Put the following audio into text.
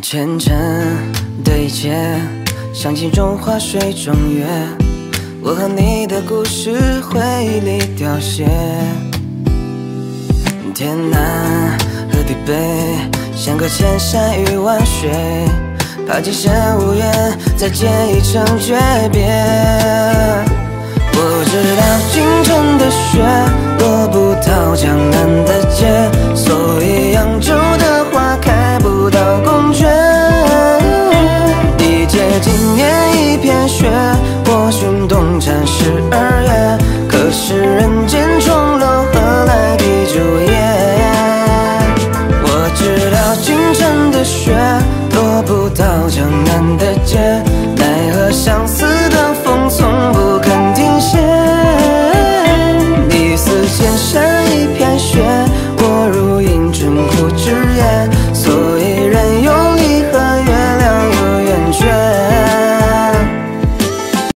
前尘对接，想起中花水中月，我和你的故事回忆里凋谢。天南和地北，相隔千山与万水，怕今生无缘，再见已成诀别。我知道京城的雪落不到江南冬蝉十二月，可是人间重楼何来地久夜？我知道京城的雪落不到江南的街，